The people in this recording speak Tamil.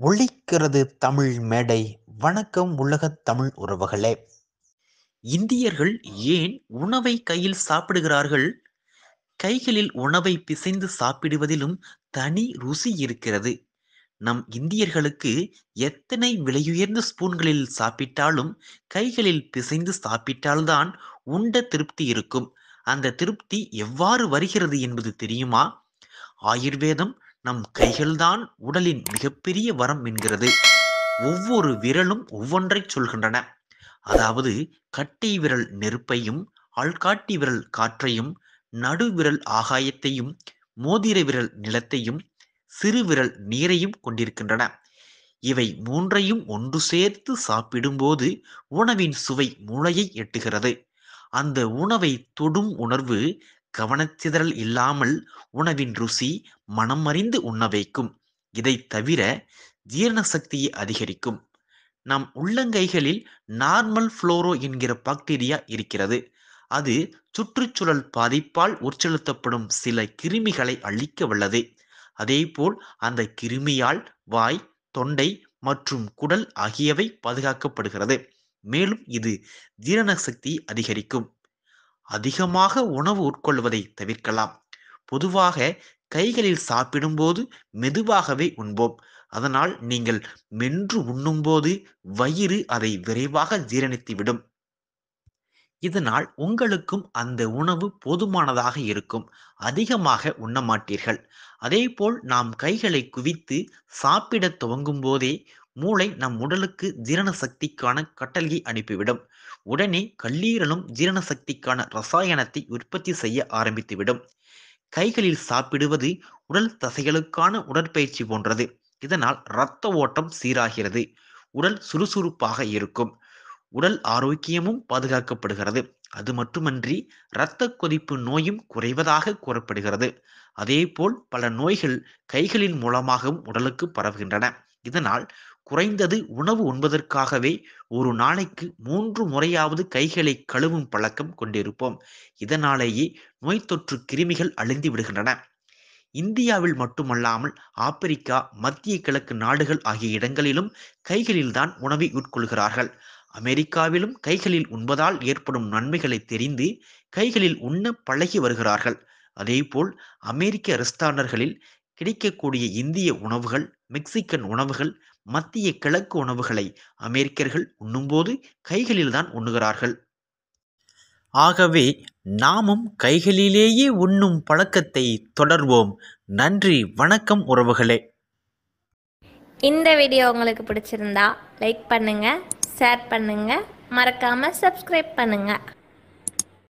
ஒழிக்கிறது தமிழ் மேடை. வணக்கம் உலகத் தமிழ் உறவுகளே. இந்தியர்கள் ஏன் உணவை கையில் சாப்பிடுகிறார்கள்? கைகளில் உணவை பிசைந்து சாப்பிடுவதிலும் தனி ருசி இருக்கிறது. நம் இந்தியர்களுக்கு எத்தனை விலையுயர்ந்த ஸ்பூன்களில் சாப்பிட்டாலும் கைகளில் பிசைந்து சாப்பிட்டால்தான் உண்ட திருப்தி இருக்கும். அந்த திருப்தி எவ்வாறு வருகிறது என்பது தெரியுமா? ஆயுர்வேதம் நம் கைகள்தான் உடலின் மிகப்பெரிய வரம் என்கிறது. ஒவ்வொரு விரலும் ஒவ்வொன்றை சொல்கின்றன. அதாவது கட்டை விரல் நெருப்பையும் ஆள்காட்டி விரல் காற்றையும் நடுவிரல் ஆகாயத்தையும் மோதிர விரல் நிலத்தையும் சிறு விரல் நீரையும் கொண்டிருக்கின்றன. இவை மூன்றையும் ஒன்று சேர்த்து சாப்பிடும்போது உணவின் சுவை மூளையை எட்டுகிறது. அந்த உணவை தொடும் உணர்வு கவனச்சிதறல் இல்லாமல் உணவின் ருசி மனம் அறிந்து உண்ண வைக்கும். இதை தவிர ஜீரண சக்தியை அதிகரிக்கும். நம் உள்ளங்கைகளில் நார்மல் ஃப்ளோரோ என்கிற பாக்டீரியா இருக்கிறது. அது சுற்றுச்சூழல் பாதிப்பால் உட்செலுத்தப்படும் சில கிருமிகளை அழிக்க வல்லது. அதேபோல் அந்த கிருமியால் வாய் தொண்டை மற்றும் குடல் ஆகியவை பாதுகாக்கப்படுகிறது. மேலும் இது ஜீரண சக்தி அதிகரிக்கும். அதிகமாக உணவு உட்கொள்வதை தவிர்க்கலாம். பொதுவாக கைகளில் சாப்பிடும்போது மெதுவாகவே உண்போம். அதனால் நீங்கள் மென்று உண்ணும்போது வயிறு அதை விரைவாக ஜீரணித்துவிடும். இதனால் உங்களுக்கும் அந்த உணவு போதுமானதாக இருக்கும். அதிகமாக உண்ண மாட்டீர்கள். அதேபோல் நாம் கைகளை குவித்து சாப்பிட துவங்கும் போதே மூளை நம் உடலுக்கு ஜீரண சக்திக்கான கட்டளையை அனுப்பிவிடும். உடனே கல்லீரலும் ஜீரண சக்திக்கான ரசாயனத்தை உற்பத்தி செய்ய ஆரம்பித்துவிடும். கைகளில் சாப்பிடுவது உடல் தசைகளுக்கான உடற்பயிற்சி போன்றது. இதனால் இரத்த ஓட்டம் சீராகிறது. உடல் சுறுசுறுப்பாக இருக்கும். உடல் ஆரோக்கியமும் பாதுகாக்கப்படுகிறது. அது மட்டுமன்றி இரத்த கொதிப்பு நோயும் குறைவதாக கூறப்படுகிறது. அதேபோல் பல நோய்கள் கைகளின் மூலமாகவும் உடலுக்கு பரவுகின்றன. இதனால் குறைந்தது உணவு உண்பதற்காகவே ஒரு நாளைக்கு மூன்று முறையாவது கைகளை கழுவும் பழக்கம் கொண்டிருப்போம். இதனாலேயே நோய் தொற்று கிருமிகள் அழிந்து விடுகின்றன. இந்தியாவில் மட்டுமல்லாமல் ஆப்பிரிக்கா மத்திய கிழக்கு நாடுகள் ஆகிய இடங்களிலும் கைகளில்தான் உணவை உட்கொள்கிறார்கள். அமெரிக்காவிலும் கைகளில் உண்பதால் ஏற்படும் நன்மைகளை தெரிந்து கைகளில் உண்ண பழகி வருகிறார்கள். அதேபோல் அமெரிக்க ரெஸ்டாரண்டர்களில் கிடைக்கக்கூடிய இந்திய உணவுகள் மெக்சிகன் உணவுகள் மத்திய கிழக்கு உணவுகளை அமெரிக்கர்கள் உண்ணும்போது கைகளில்தான் உண்ணுகிறார்கள். ஆகவே நாமும் கைகளிலேயே உண்ணும் பழக்கத்தை தொடர்வோம். நன்றி வணக்கம் உறவுகளே. இந்த வீடியோ உங்களுக்கு பிடிச்சிருந்தா லைக் பண்ணுங்க ஷேர் பண்ணுங்க மறக்காம சப்ஸ்கிரைப் பண்ணுங்க.